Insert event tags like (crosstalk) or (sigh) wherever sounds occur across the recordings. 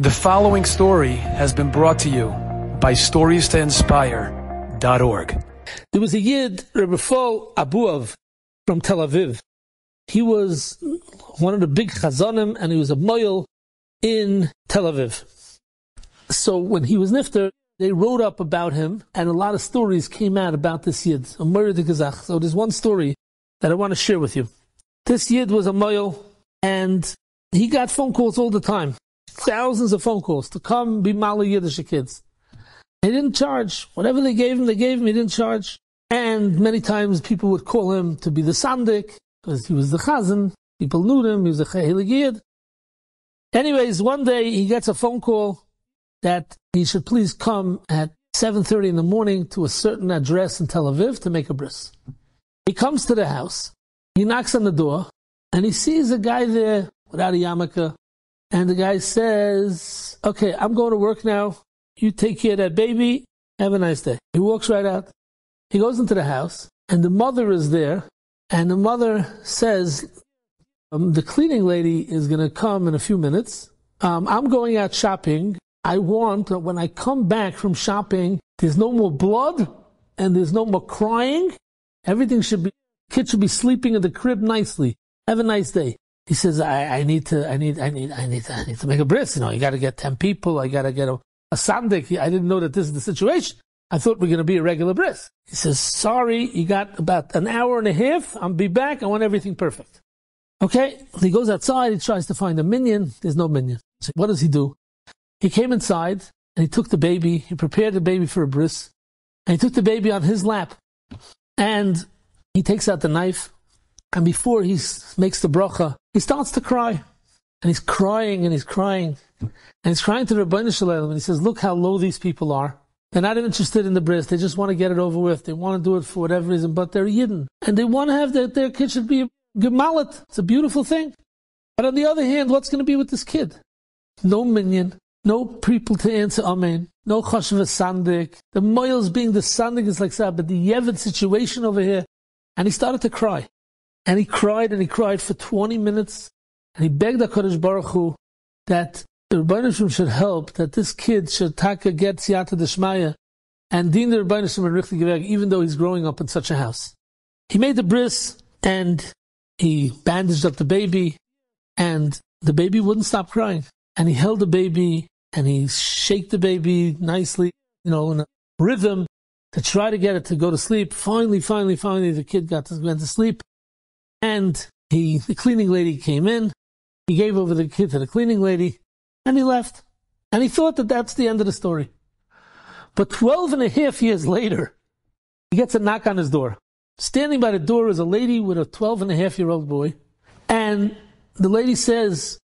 The following story has been brought to you by StoriesToInspire.org. There was a Yid, Rebbe Fol Abuav, from Tel Aviv. He was one of the big chazanim, and he was a moil in Tel Aviv. So when he was nifter, they wrote up about him, and a lot of stories came out about this Yid, a moil de Gazach. So there's one story that I want to share with you. This Yid was a moil, and he got phone calls all the time thousands of phone calls to come be Mali Yiddish kids. He didn't charge. Whatever they gave him, they gave him. He didn't charge. And many times people would call him to be the Sandik, because he was the Chazan. People knew him. He was a Chehiligid. Anyways, one day he gets a phone call that he should please come at 7.30 in the morning to a certain address in Tel Aviv to make a bris. He comes to the house. He knocks on the door, and he sees a guy there without a yarmulke, and the guy says, okay, I'm going to work now. You take care of that baby. Have a nice day. He walks right out. He goes into the house and the mother is there. And the mother says, um, the cleaning lady is going to come in a few minutes. Um, I'm going out shopping. I want, that when I come back from shopping, there's no more blood and there's no more crying. Everything should be, kids should be sleeping in the crib nicely. Have a nice day. He says, I, I need to, I need, I need, I need, I need to make a bris. You know, you got to get 10 people. I got to get a, a sandik. I didn't know that this is the situation. I thought we are going to be a regular bris. He says, sorry, you got about an hour and a half. I'll be back. I want everything perfect. Okay. He goes outside. He tries to find a minyan. There's no minyan. So what does he do? He came inside and he took the baby. He prepared the baby for a bris. And he took the baby on his lap. And he takes out the knife and before he makes the bracha, he starts to cry. And he's crying and he's crying. And he's crying to the Rabbi Shalom and he says, look how low these people are. They're not interested in the bris. They just want to get it over with. They want to do it for whatever reason, but they're yidden. And they want to have their, their kid should be a gemalit. It's a beautiful thing. But on the other hand, what's going to be with this kid? No minyan. no people to answer amen, no chashav sandik. The moils being the sandik is like that, but the yeved situation over here. And he started to cry. And he cried and he cried for 20 minutes. And he begged HaKadosh Baruch Hu that the Rebbeinu should help, that this kid should taka get siyata deshmaya and din the Rebbeinu Shem and Geveg, even though he's growing up in such a house. He made the bris and he bandaged up the baby and the baby wouldn't stop crying. And he held the baby and he shaked the baby nicely, you know, in a rhythm to try to get it to go to sleep. Finally, finally, finally, the kid got to, went to sleep. And he, the cleaning lady came in. He gave over the kid to the cleaning lady and he left. And he thought that that's the end of the story. But 12 and a half years later, he gets a knock on his door. Standing by the door is a lady with a 12 and a half year old boy. And the lady says,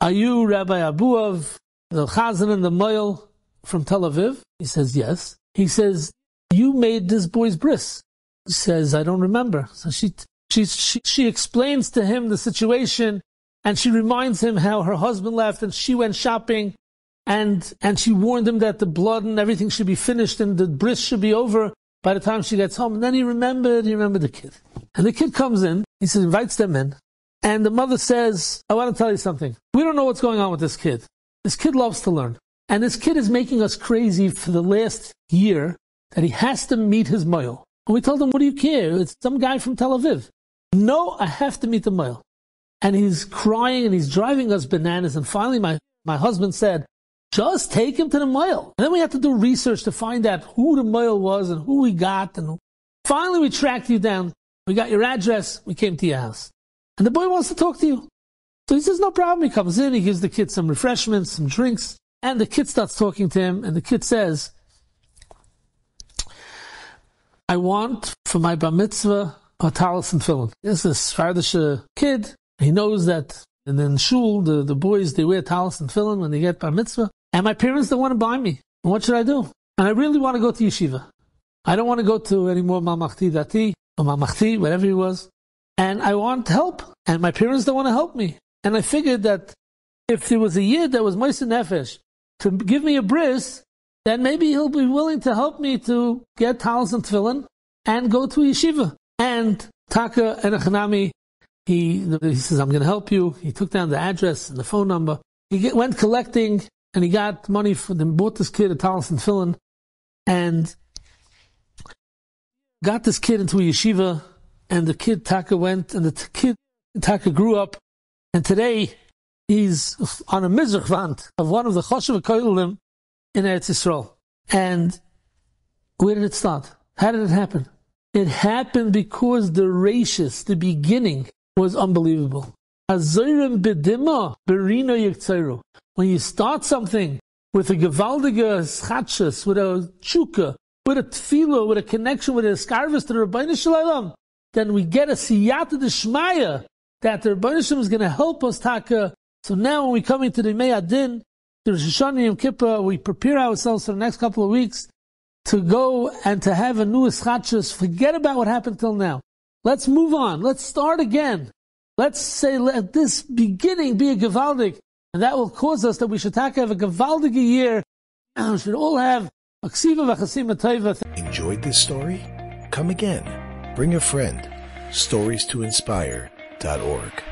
Are you Rabbi Abuav, the Chazan and the Moil from Tel Aviv? He says, Yes. He says, You made this boy's bris. He says, I don't remember. So she, she, she, she explains to him the situation and she reminds him how her husband left and she went shopping and, and she warned him that the blood and everything should be finished and the bris should be over by the time she gets home. And then he remembered, he remembered the kid. And the kid comes in, he says, invites them in. And the mother says, I want to tell you something. We don't know what's going on with this kid. This kid loves to learn. And this kid is making us crazy for the last year that he has to meet his moil. And we told him, what do you care? It's some guy from Tel Aviv. No, I have to meet the moil. And he's crying and he's driving us bananas. And finally, my, my husband said, just take him to the moil. And then we had to do research to find out who the moil was and who we got. And finally, we tracked you down. We got your address. We came to your house. And the boy wants to talk to you. So he says, no problem. He comes in. He gives the kid some refreshments, some drinks. And the kid starts talking to him. And the kid says, I want for my bar mitzvah a talis and tefillin. This is Sfardish kid. He knows that and then shul, the, the boys, they wear talis and tefillin when they get bar mitzvah. And my parents don't want to buy me. And what should I do? And I really want to go to yeshiva. I don't want to go to any more mamlachti dati or mamlachti, whatever he was. And I want help. And my parents don't want to help me. And I figured that if there was a yid that was moser nefesh to give me a bris, then maybe he'll be willing to help me to get talis and tefillin and go to yeshiva. And Taka Enochanami, he, he says, I'm going to help you. He took down the address and the phone number. He get, went collecting and he got money for them, bought this kid a talis and tefillin, and got this kid into a yeshiva, and the kid Taka went, and the t- kid Taka grew up, and today he's on a mizrach of one of the choshev koilim in Eretz Yisrael. And where did it start? How did it happen? It happened because the rachis, the beginning, was unbelievable. When you start something with a gewaldige schatches, with a chuka, with a tefillah, with a connection with a scarvis to the Rabbeinu Shalom, then we get a siyata d'shmaya that the Rabbeinu Shalom is going to help us taka. So now when we come into the Meyadin, to the Rosh Hashanah Yom Kippur, we prepare ourselves for the next couple of weeks to go and to have a new eschatchus. Forget about what happened till now. Let's move on. Let's start again. Let's say let this beginning be a Gavaldik, and that will cause us that we should have a Gavaldik year. And (clears throat) we should all have a ksiva Enjoyed this story? Come again. Bring a friend. Stories to inspire.org.